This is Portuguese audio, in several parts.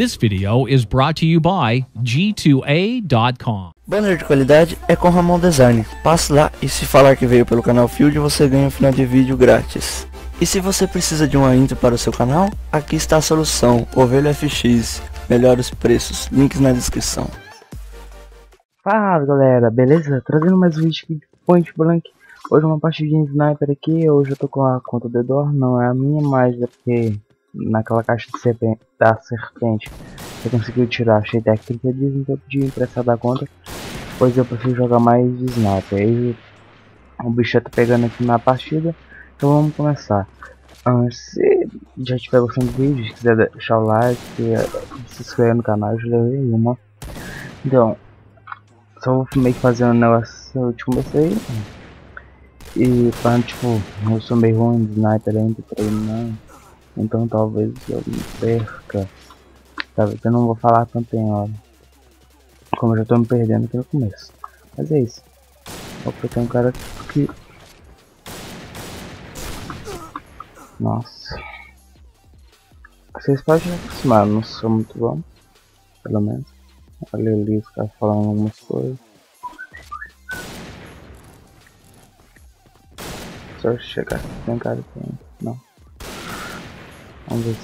This video is brought to you by G2A.com. Banner de qualidade é com Ramon Design. Passe lá e se falar que veio pelo canal Field você ganha um final de vídeo grátis. E se você precisa de uma intro para o seu canal, aqui está a solução, Ovelha FX, melhores preços, links na descrição. Fala galera, beleza? Trazendo mais um vídeo aqui de Point Blank. Hoje uma partidinha de sniper aqui, hoje eu tô com a conta do Edor, não é a minha, mas é porque naquela caixa de serpente, da serpente eu consegui tirar, achei técnica eu podia emprestar da conta, pois eu prefiro jogar mais de sniper. Aí o bicho tá pegando aqui na partida, então vamos começar. Uh, se já estiver gostando do vídeo, se quiser deixar o like, se inscrever no canal, eu levei uma. Então, só vou meio que fazer um negócio de começar aí. E tipo, eu sou meio ruim de sniper ainda, treinando. Então talvez eu me perca. Talvez eu não vou falar tanto em hora. Como eu já tô me perdendo aqui no começo. Mas é isso. Opa, tem um cara que... Nossa. Vocês podem aproximar, não sou muito bom. Pelo menos. Olha ali os caras falando algumas coisas. Só chegar. Tem cara que não. Vamos ver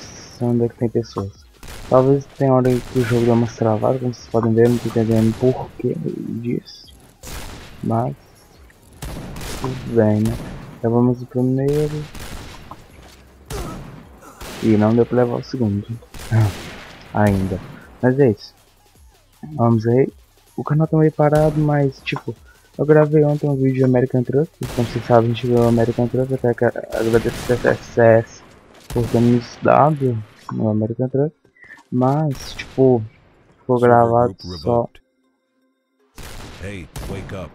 onde é que tem pessoas. Talvez tenha hora que o jogo dê umas travadas, como vocês podem ver, não tô entendendo por que disso. Mas tudo bem, né? Já vamos o primeiro. E não deu pra levar o segundo. Ainda. Mas é isso. Vamos aí. O canal tá meio parado, mas tipo, eu gravei ontem um vídeo de American Truck, como vocês sabem, a gente viu American Truck, até que agradecer a CS por ter nos dado no American Truck, mas tipo, ficou gravado só. Hey, wake up.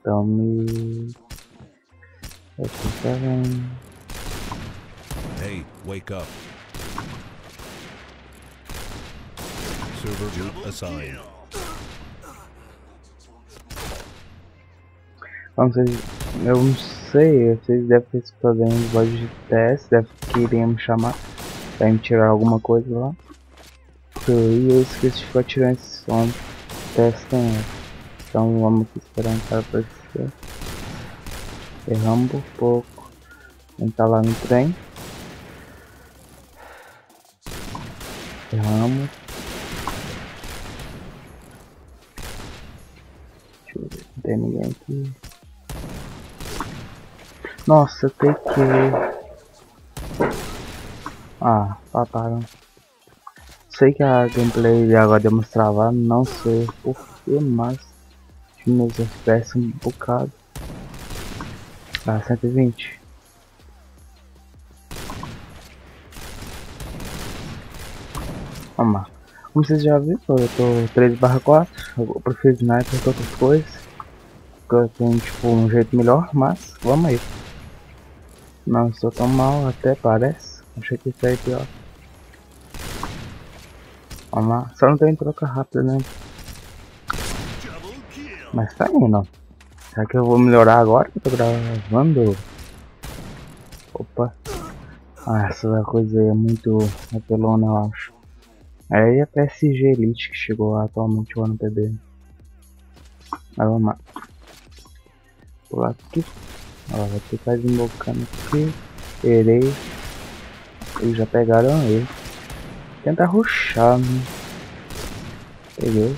Então me. Hey, wake up. Server group assigned. Não sei, eu não sei, vocês devem ter escutado em voz de teste, deve querer me chamar pra me tirar alguma coisa lá. E eu esqueci de ficar tirando esse som teste também. Então vamos esperar um cara aparecer. Erramos um pouco. Entrar lá no trem. Erramos. Deixa eu ver, não tem ninguém aqui. Nossa, tem que... Ah, mataram. Sei que a gameplay agora deu travadas, não sei porquê, mas... Meus FPS um bocado. Ah, 120. Vamos lá. Como vocês já viram, eu tô 3 barra 4, eu prefiro sniper que outras coisas. Eu tenho tipo um jeito melhor, mas vamos aí. Não estou tão mal, até parece. Achei que isso aí pior. Vamos lá. Só não tem troca rápida, né? Mas tá indo. Será que eu vou melhorar agora que eu tô gravando? Opa. Ah, essa coisa é muito apelona, eu acho. Aí a PSG Elite que chegou atualmente lá no PB. Mas vamos lá. Pular aqui. Ó, vai ficar desembocando aqui. Erei. Eles já pegaram ele. Tenta ruxar, né? Peguei.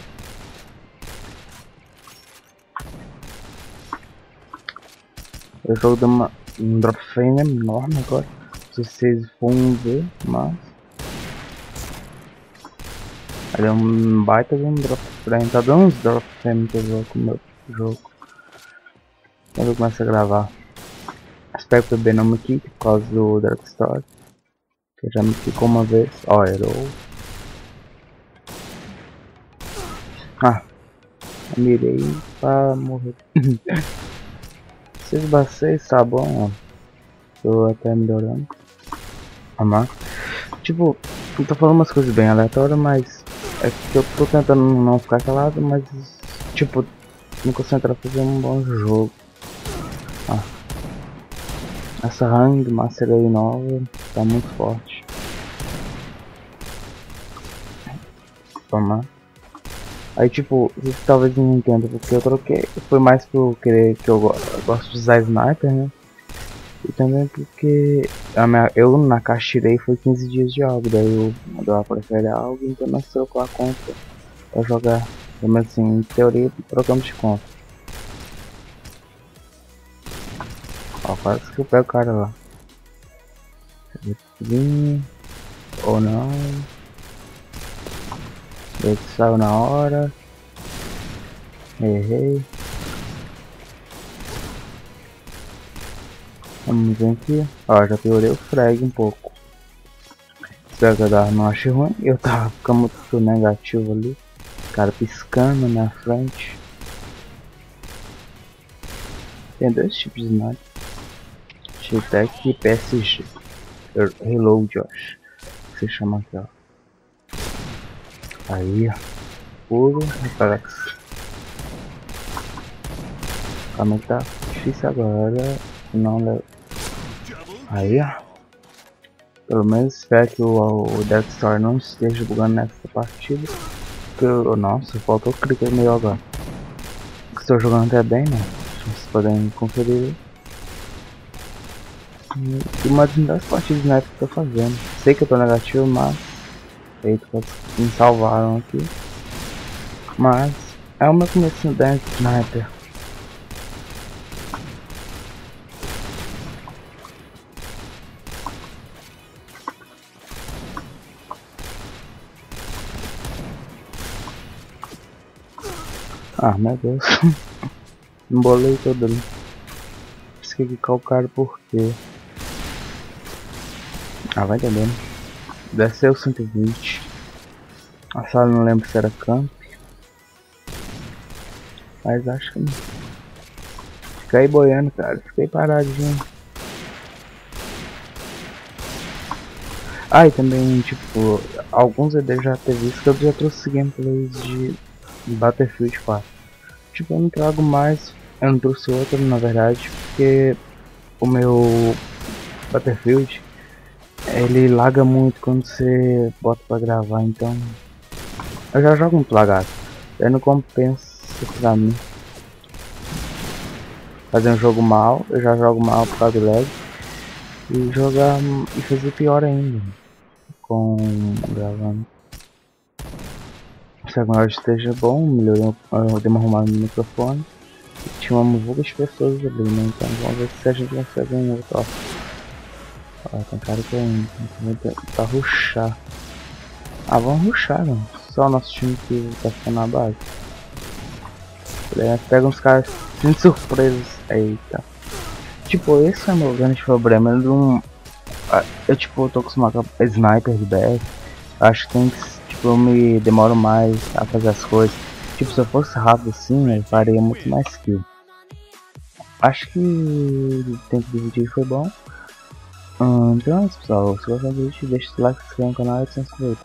O jogo deu uma, um drop frame enorme agora. Se vocês vão ver, mas. Ele é um baita de um drop frame. Tá dando uns drop frame que eu jogo com o meu jogo. Quando eu começo a gravar. Que o me quique por causa do Dark Story. Que já me ficou uma vez. Ó, oh, errou. Ah. Mirei pra morrer. Esses bacios tá bom, ó. Tô até melhorando. Amar. Tipo, eu tô falando umas coisas bem aleatórias, mas é que eu tô tentando não ficar calado, mas tipo, me concentrar fazer um bom jogo. Ah. Essa Hang Master aí nova tá muito forte. spamar. Aí tipo, vocês talvez não entendam porque eu troquei. Foi mais por querer que eu, go eu gosto de usar sniper, né? E também porque a minha, eu na caixa tirei foi 15 dias de algo, daí eu mandou ela prefere algo, então nós trocou a conta pra jogar. Mas assim, em teoria trocamos de conta. Ó, quase que eu pego o cara lá. Vim, ou não. Ele saiu na hora. Errei. Vamos ver aqui. Ó, já piorei o frag um pouco. Espero que eu não ache ruim. Eu tava ficando muito negativo ali. Cara piscando na frente. Tem dois tipos de sniper. G-Tech e PSG. Reload, Josh. Que se chama aqui, ó. Aí, ó. Puro reflexo. Calma que tá difícil agora. Não leva. Aí, ó. Pelo menos espero que o, o Death Star não esteja bugando nessa partida. Que eu, nossa, faltou clicar meio agora. Estou jogando até bem, né? Vocês podem conferir. E uma das partidas na época que eu tô fazendo. Sei que eu tô negativo, mas. Que me salvaram aqui. Mas é o meu começo da sniper. Ah, meu Deus. Embolei todo. Esqueci calcar por quê? Ah, vai entendendo. Desceu 120. A sala não lembro se era camp. Mas acho que não. Fiquei boiando, cara. Fiquei paradinho. Ah, e também, tipo, alguns ED já teve isso que eu já trouxe gameplays de Battlefield 4. Tipo, eu não trago mais, eu não trouxe outro na verdade, porque o meu Battlefield ele laga muito quando você bota pra gravar, então eu já jogo muito lagado. Aí não compensa pra mim. Fazer um jogo mal, eu já jogo mal por causa do lag. E jogar e fazer pior ainda. Com gravando. Se agora esteja bom, melhorou, eu dei uma arrumada no microfone. E tinha uma muvuca de pessoas ali, né? Então vamos ver se a gente consegue um outro. Ó, tem cara que é tá ruxar. Ah, vamos ruxar, não. Só o nosso time que tá ficando na base. Pega uns caras sem surpresas. Eita. Tipo, esse é o meu grande problema. Eu não. Eu tipo, tô acostumado com sniper de BR. Acho que tem que tipo, eu me demoro mais a fazer as coisas. Tipo, se eu fosse rápido assim, eu faria muito mais skill. Acho que o tempo de vídeo foi bom. Então é isso pessoal, se gostou do vídeo, deixa o like, se inscreva no canal e se inscreva.